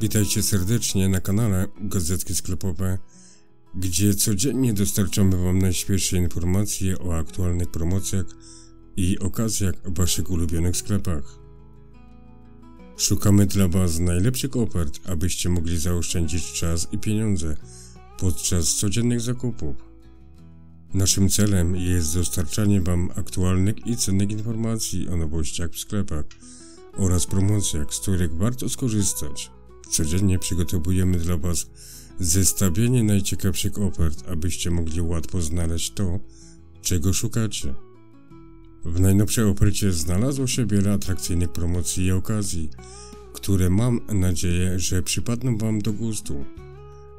Witajcie serdecznie na kanale Gazetki Sklepowe, gdzie codziennie dostarczamy Wam najświeższe informacje o aktualnych promocjach i okazjach w Waszych ulubionych sklepach. Szukamy dla Was najlepszych ofert, abyście mogli zaoszczędzić czas i pieniądze podczas codziennych zakupów. Naszym celem jest dostarczanie Wam aktualnych i cennych informacji o nowościach w sklepach oraz promocjach, z których warto skorzystać. Codziennie przygotowujemy dla Was zestawienie najciekawszych ofert, abyście mogli łatwo znaleźć to, czego szukacie. W najnowszej ofercie znalazło się wiele atrakcyjnych promocji i okazji, które mam nadzieję, że przypadną Wam do gustu.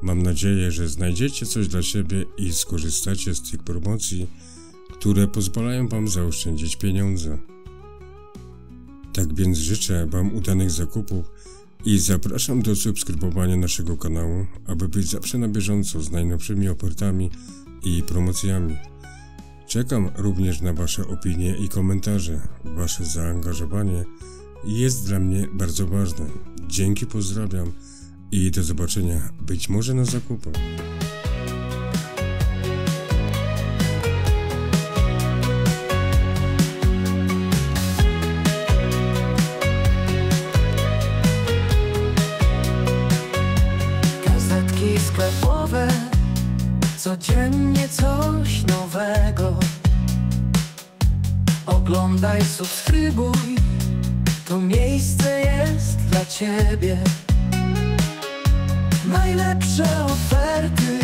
Mam nadzieję, że znajdziecie coś dla siebie i skorzystacie z tych promocji, które pozwalają Wam zaoszczędzić pieniądze. Tak więc życzę Wam udanych zakupów i zapraszam do subskrybowania naszego kanału, aby być zawsze na bieżąco z najnowszymi ofertami i promocjami. Czekam również na Wasze opinie i komentarze. Wasze zaangażowanie jest dla mnie bardzo ważne. Dzięki, pozdrawiam i do zobaczenia być może na zakupach. Sklepowe, codziennie coś nowego. Oglądaj, subskrybuj, to miejsce jest dla ciebie. Najlepsze oferty,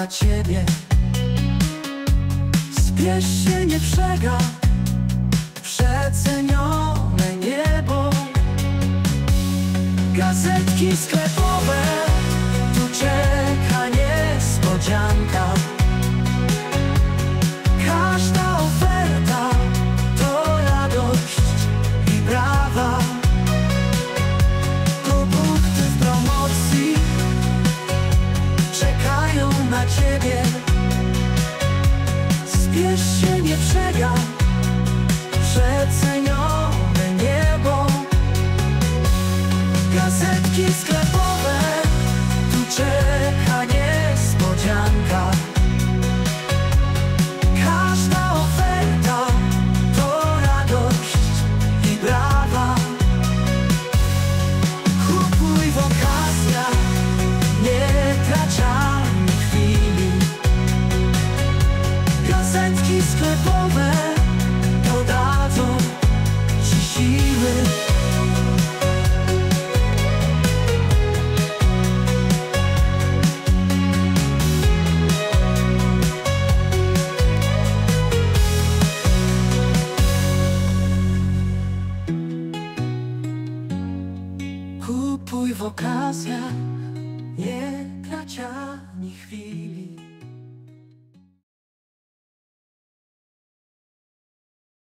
na ciebie. Spiesz się, nie przegap, przecenione niebo. Gazetki sklepowe, Spiesz się, nie przegap, przecenione niebo. Gazetki sklepowe, tu czeka niespodzianka. Okazjach, nie trać ani chwili.